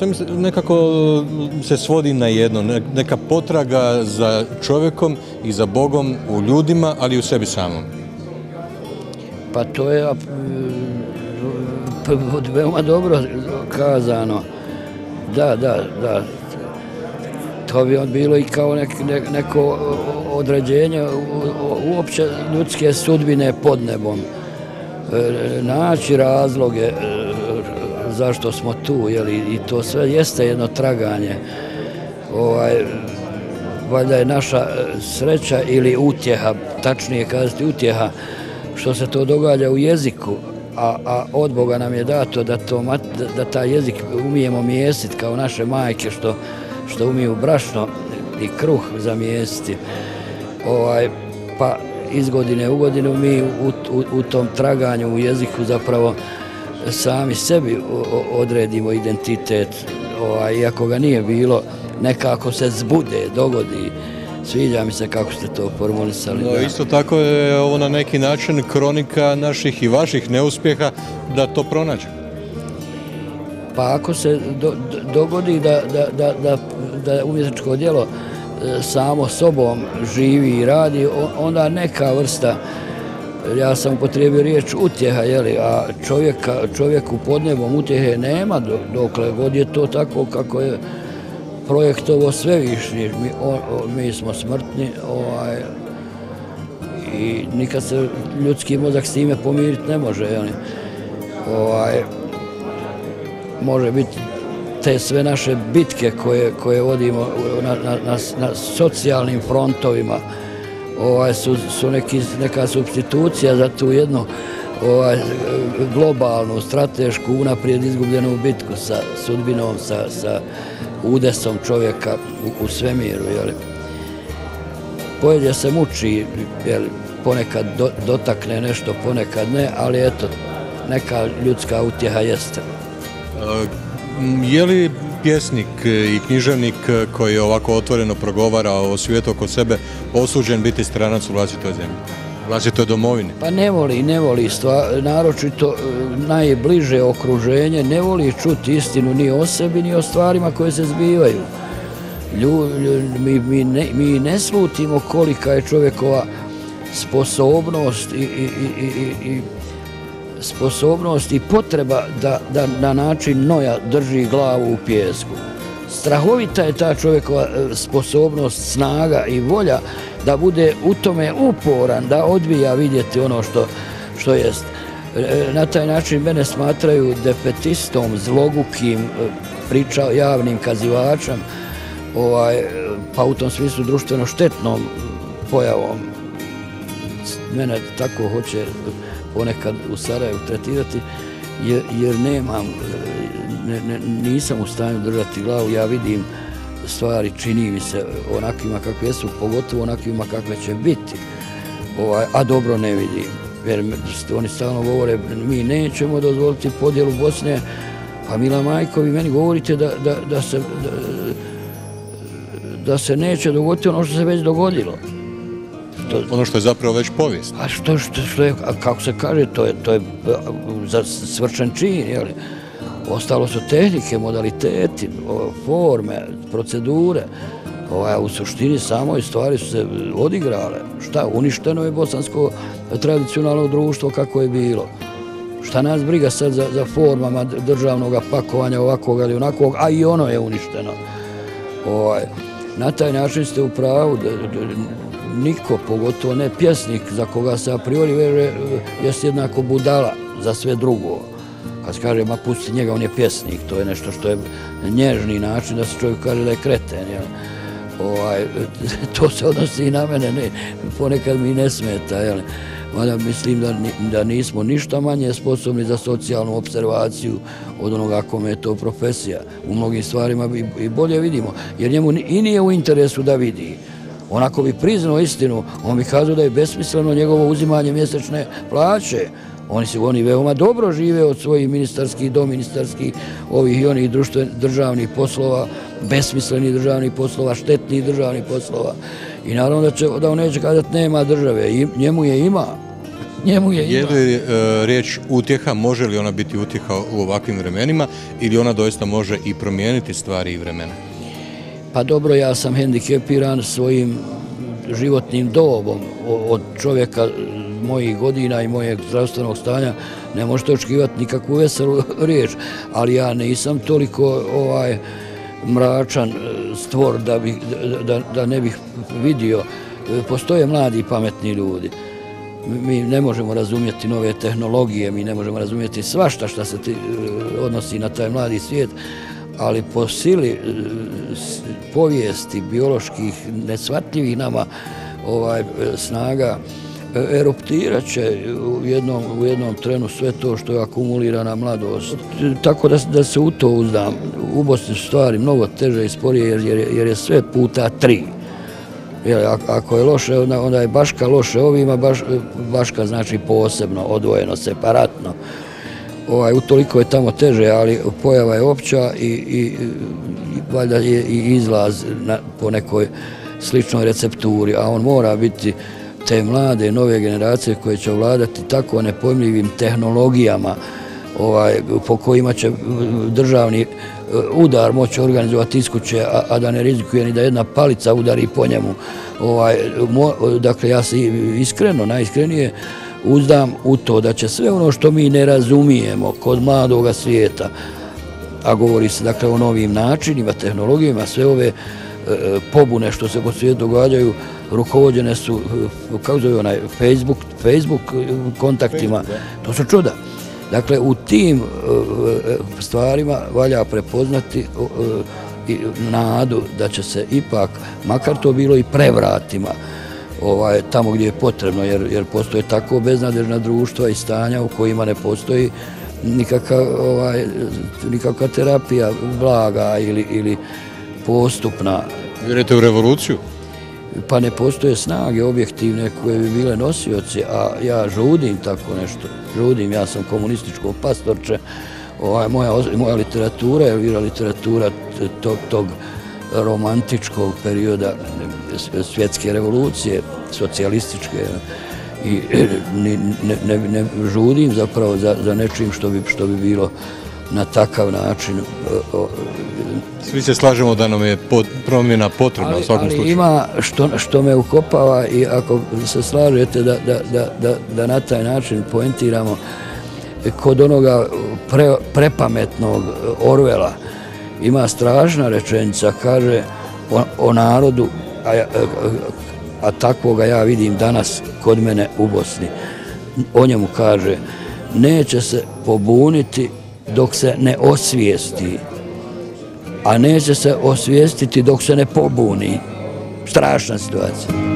sve mi se nekako mm, se svodi na jedno, neka potraga za čovjekom i za Bogom u ljudima, ali i u sebi samom. Pa to je veoma dobro kazano. Da, da, da. To bi bilo i kao nek, ne- neko određenje uopće ljudske sudbine pod nebom. E, naći razloge e, zašto smo tu, jeli, i to sve jeste jedno traganje. Ovaj, valjda je naša e, sreća ili utjeha, tačnije kazati utjeha, što se to događa u jeziku, a, a od Boga nam je dato da, to, da, da taj jezik umijemo mijesiti kao naše majke što, što umiju brašno i kruh zamijestiti. Ovaj, pa iz godine u godinu mi u, u, u tom traganju u jeziku zapravo sami sebi odredimo identitet, ovaj, iako ga nije bilo, nekako se zbude, dogodi. Sviđa mi se kako ste to formulisali. No, da. isto tako je ovo na neki način kronika naših i vaših neuspjeha da to pronađe. Pa ako se do, do- dogodi da, da, da, da, da umjetničko djelo e, samo sobom živi i radi, onda neka vrsta, ja sam upotrijebio riječ utjeha, jeli, a čovjeka, čovjeku pod nebom utjehe nema do, dokle god je to tako kako je projektovo svevišnji. Mi, o, o, mi smo smrtni, ovaj, i nikad se ljudski mozak s time pomiriti ne može, jeli. Ovaj, može biti te sve naše bitke koje, koje vodimo na, na, na, na socijalnim frontovima ovaj, su, su neki, neka substitucija za tu jednu ovaj, globalnu, stratešku, unaprijed izgubljenu bitku sa sudbinom, sa, sa udesom čovjeka u, u svemiru. Jeli. Pojedje se muči, jeli, ponekad do, dotakne nešto, ponekad ne, ali eto, neka ljudska utjeha jeste. E, A, Je li pjesnik i književnik koji ovako otvoreno progovara o svijetu oko sebe osuđen biti stranac u vlastitoj zemlji, vlastitoj domovini? Pa ne voli, ne voli stva, naročito e, najbliže okruženje, ne voli čuti istinu ni o sebi, ni o stvarima koje se zbivaju. Lju, lju- mi, mi, ne, mi ne slutimo kolika je čovjekova sposobnost i, i, i, i, i sposobnost i potreba da, da na način noja drži glavu u pjesku. Strahovita je ta čovjekova e, sposobnost, snaga i volja da bude u tome uporan, da odbija vidjeti ono što, što jest. E, na taj način mene smatraju defetistom, zlogukim, e, priča javnim kazivačem, ovaj, pa u tom smislu društveno štetnom pojavom mene tako hoće ponekad u Sarajevu tretirati, jer, jer nemam, e, ne, ne, nisam u stanju držati glavu, ja vidim stvari, čini mi se onakvima kakve jesu, pogotovo onakvima kakve će biti, ovaj, a dobro ne vidim. Jer oni stalno govore, mi nećemo dozvoliti podjelu Bosne, pa Mila Majko, vi meni govorite da, da, da se da, da se neće dogoditi ono što se već dogodilo. Ono što je zapravo već povijest. A što, što, što je, a kako se kaže, to je, to je za svršen čin, jel? Ostalo su tehnike, modaliteti, forme, procedure. Ovaj, u suštini samoj stvari su se odigrale. Šta, uništeno je bosansko tradicionalno društvo kako je bilo. Šta nas briga sad za, za formama državnog pakovanja ovakvog ili onakvog, a i ono je uništeno. Ovaj, na taj način ste u pravu da niko, pogotovo ne pjesnik za koga se a priori veruje, jest jednako budala za sve drugo. Kad se kaže, ma pusti njega, on je pjesnik, to je nešto što je nježni način da se čovjek kaže da je kreten. Jel? Ovaj, to se odnosi i na mene, ne, ponekad mi ne smeta. Jel? Mada mislim da, da nismo ništa manje sposobni za socijalnu observaciju od onoga kome je to profesija. U mnogim stvarima i, i bolje vidimo, jer njemu i nije u interesu da vidi. Onako bi priznao istinu, on bi kazao da je besmisleno njegovo uzimanje mjesečne plaće. Oni se oni veoma dobro žive od svojih ministarskih, doministarskih, ovih i onih društven, državnih poslova, besmislenih državnih poslova, štetnih državnih poslova. I naravno da, će, da on neće kazati nema države, I, njemu je ima. njemu je Je ima. li e, riječ utjeha, može li ona biti utjeha u ovakvim vremenima ili ona doista može i promijeniti stvari i vremena? Pa dobro, ja sam hendikepiran svojim životnim dobom od čovjeka e, mojih godina i mojeg zdravstvenog stanja ne možete očekivati nikakvu veselu riječ, ali ja nisam toliko ovaj mračan e, stvor da, bi, da, da, ne bih vidio. E, postoje mladi i pametni ljudi. Mi ne možemo razumjeti nove tehnologije, mi ne možemo razumjeti svašta što se ti, odnosi na taj mladi svijet, ali po sili e, povijesti bioloških nesvatljivih nama ovaj e, snaga e, eruptirat će u jednom, u jednom trenu sve to što je akumulirana mladost. Tako da, da se u to uzdam. U Bosni su stvari mnogo teže i sporije jer, jer, je- jer je sve puta tri. Jer ako je loše, onda, onda je Baška loše ovima, baš, Baška znači posebno, odvojeno, separatno. Ovaj, utoliko je tamo teže, ali pojava je opća i, i, valjda je i izlaz na, po nekoj sličnoj recepturi, a on mora biti te mlade, nove generacije koje će ovladati tako nepojmljivim tehnologijama ovaj, po kojima će državni e, udar moći organizovati iskuće, a, a da ne rizikuje ni da jedna palica udari po njemu. Ovaj, mo, dakle, ja se iskreno, najiskrenije uzdam u to da će sve ono što mi ne razumijemo kod mladoga svijeta, a govori se dakle o novim načinima, tehnologijama, sve ove e, pobune što se po svijetu događaju, rukovođene su, e, kako zove onaj, Facebook, Facebook e, kontaktima, to su čuda. Dakle, u tim e, stvarima valja prepoznati e, nadu da će se ipak, makar to bilo i prevratima, ovaj, tamo gdje je potrebno, jer, jer postoje tako beznadežna društva i stanja u kojima ne postoji nikakva, ovaj, nikakva terapija blaga ili, ili postupna, Vjerujete u revoluciju? pa ne postoje snage objektivne koje bi bile nosioci, a ja žudim tako nešto, žudim, ja sam komunističko pastorče, ovaj, moja, literatura je bila literatura tog, tog romantičkog perioda svjetske revolucije, socijalističke, i ne, ne, ne žudim zapravo za, za nečim što bi, što bi bilo na takav način Svi se slažemo da nam je pot- promjena potrebna u ali, svakom ali slučaju. ima što, što me ukopava i ako se slažete da, da, da, da, da na taj način poentiramo kod onoga pre, prepametnog Orvela ima strašna rečenica, kaže o, o narodu, a, a, e, a takvoga ja vidim danas kod mene u Bosni. O njemu kaže, neće se pobuniti dok se ne osvijesti a neće se osvijestiti dok se ne pobuni. Strašna situacija.